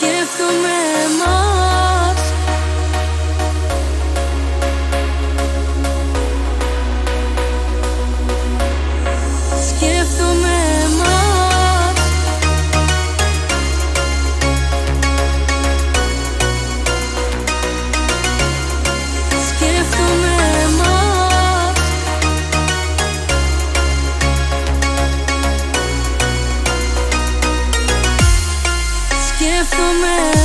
Give esto me mata. moment